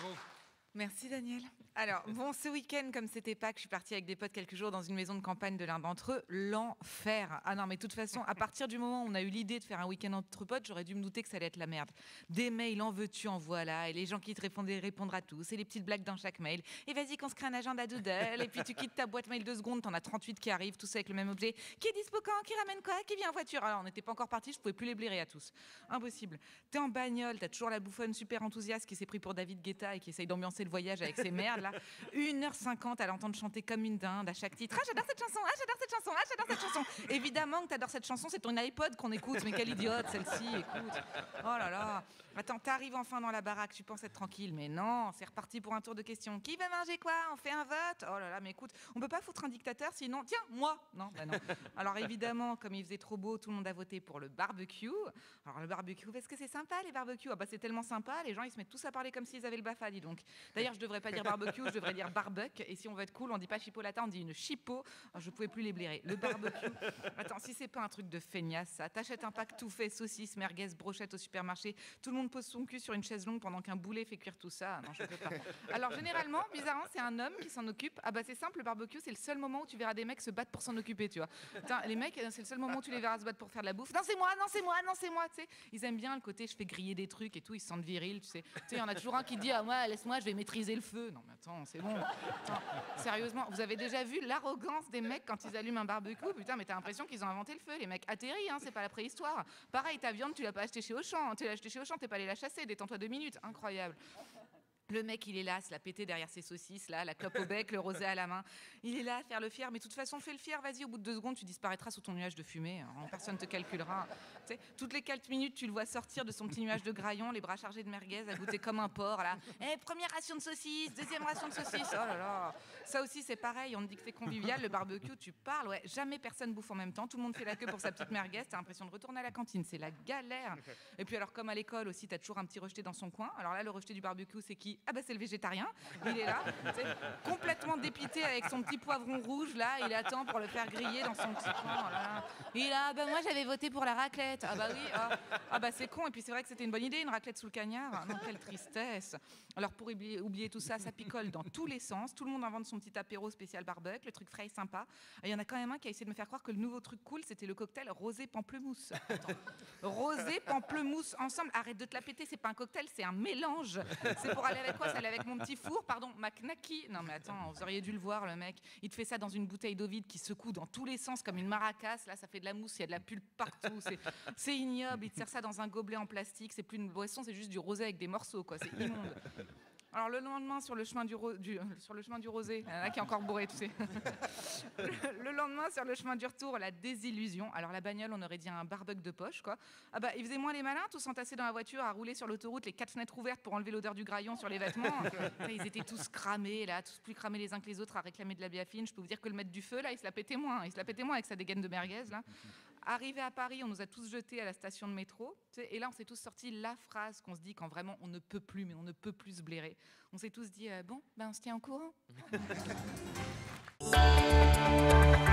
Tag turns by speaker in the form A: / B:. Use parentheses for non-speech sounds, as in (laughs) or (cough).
A: Bravo.
B: Merci Daniel. Alors, bon, ce week-end, comme c'était Pâques, je suis partie avec des potes quelques jours dans une maison de campagne de l'un d'entre eux. L'enfer. Ah non, mais de toute façon, à partir du moment où on a eu l'idée de faire un week-end entre potes, j'aurais dû me douter que ça allait être la merde. Des mails, en veux-tu, en voilà, et les gens qui te répondaient répondre à tous, et les petites blagues dans chaque mail. Et vas-y, qu'on se crée un agenda doodle, et puis tu quittes ta boîte mail deux secondes, t'en as 38 qui arrivent, tous avec le même objet. Qui est dispo quand? Qui ramène quoi? Qui vient en voiture? Alors, on n'était pas encore partis, je pouvais plus les blairer à tous. Impossible. T'es en bagnole, t'as toujours la bouffonne super enthousiaste qui s'est pris pour David Guetta et qui essaye d'ambiancer le voyage avec ses merde là. 1h50 à l'entendre chanter comme une dinde à chaque titre. Ah, j'adore cette chanson, ah, j'adore cette chanson, ah, j'adore cette chanson. Évidemment que t'adores cette chanson, c'est ton iPod qu'on écoute, mais quelle idiote celle-ci, écoute. Oh là là. Attends, t'arrives enfin dans la baraque, tu penses être tranquille, mais non, c'est reparti pour un tour de questions. Qui va manger quoi? On fait un vote? Oh là là, mais écoute, on peut pas foutre un dictateur sinon, tiens, moi Non, bah non. Alors évidemment, comme il faisait trop beau, tout le monde a voté pour le barbecue. Alors le barbecue, parce que c'est sympa les barbecues? Ah bah c'est tellement sympa, les gens ils se mettent tous à parler comme s'ils avaient le bafa, dis donc. D'ailleurs, je devrais pas dire barbecue, je devrais dire barbecue. Et si on veut être cool, on dit pas chipolata, on dit une chipo. Alors, je pouvais plus les blairer. Le barbecue. Attends, si c'est pas un truc de feignasse, ça. T'achètes un pack tout fait, saucisses, merguez, brochettes au supermarché. Tout le monde pose son cul sur une chaise longue pendant qu'un boulet fait cuire tout ça. Non, je pas. Alors généralement, bizarrement, c'est un homme qui s'en occupe. Ah bah c'est simple, le barbecue, c'est le seul moment où tu verras des mecs se battre pour s'en occuper, tu vois. Les mecs, c'est le seul moment où tu les verras se battre pour faire de la bouffe. Non, c'est moi, non, c'est moi, non, c'est moi, tu sais. Ils aiment bien le côté je fais griller des trucs et tout, ils se sentent virils, tu sais. Tu sais, il y en a toujours un qui dit ah moi, laisse-moi, je vais maîtriser le feu. Non, mais attends, c'est bon. Sérieusement, vous avez déjà vu l'arrogance des mecs quand ils allument un barbecue? Putain, mais t'as l'impression qu'ils ont inventé le feu, les mecs. Atterris, hein, c'est pas la préhistoire. Pareil, ta viande, tu l'as pas achetée chez Auchan. Tu l'as achetée chez Auchan, t'es pas allé la chasser, détends-toi deux minutes. Incroyable. Le mec, il est là, se la péter derrière ses saucisses, là, la clope au bec, le rosé à la main. Il est là à faire le fier, mais de toute façon, fais le fier, vas-y, au bout de deux secondes, tu disparaîtras sous ton nuage de fumée. hein, Personne te calculera. Toutes les quatre minutes, tu le vois sortir de son petit nuage de graillon, les bras chargés de merguez, à goûter comme un porc, là. Eh, première ration de saucisses, deuxième ration de saucisses. Oh là là. Ça aussi, c'est pareil, on te dit que c'est convivial, le barbecue, tu parles, ouais. Jamais personne bouffe en même temps, tout le monde fait la queue pour sa petite merguez, t'as l'impression de retourner à la cantine, c'est la galère. Et puis alors, comme à l'école aussi, t'as toujours un petit rejeté dans son coin. Alors là, le rejeté du barbecue, c'est qui? Ah bah c'est le végétarien. Il est là, complètement dépité avec son petit poivron rouge là. Il attend pour le faire griller dans son petit coin. Il est là, bah moi j'avais voté pour la raclette. Ah bah oui, ah, ah bah c'est con. Et puis c'est vrai que c'était une bonne idée, une raclette sous le cagnard. Ah quelle tristesse. Alors pour oublier, tout ça, ça picole dans tous les sens. Tout le monde invente son petit apéro spécial barbecue, le truc frais et sympa. Il y en a quand même un qui a essayé de me faire croire que le nouveau truc cool, c'était le cocktail rosé pamplemousse. Rosé pamplemousse ensemble. Arrête de te la péter, c'est pas un cocktail, c'est un mélange. C'est pour aller avec quoi Ça allait avec mon petit four, pardon, ma knacky. Non mais attends, vous auriez dû le voir le mec. Il te fait ça dans une bouteille d'eau vide qui secoue dans tous les sens comme une maracas. Là, ça fait de la mousse, il y a de la pulpe partout. C'est- ignoble. Il te sert ça dans un gobelet en plastique. C'est plus une boisson, c'est juste du rosé avec des morceaux, quoi. C'est immonde. Alors le lendemain sur le chemin du, (laughs) sur le chemin du rosé, il y en a qui est encore bourré, tu sais. le, (laughs) le lendemain sur le chemin du retour, la désillusion. Alors la bagnole, on aurait dit un barbecue de poche, quoi. Ah bah ils faisaient moins les malins, tous entassés dans la voiture, à rouler sur l'autoroute, les quatre fenêtres ouvertes pour enlever l'odeur du graillon sur les vêtements. Ils étaient tous cramés, là, tous plus cramés les uns que les autres à réclamer de la biafine. Je peux vous dire que le maître du feu, là, il se la pétait moins. Il se la pétait moins avec sa dégaine de merguez, là. Arrivé à Paris, on nous a tous jetés à la station de métro. Et là, on s'est tous sorti la phrase qu'on se dit quand vraiment on ne peut plus, mais on ne peut plus se blairer. On s'est tous dit, euh, bon, ben on se tient au courant. (laughs)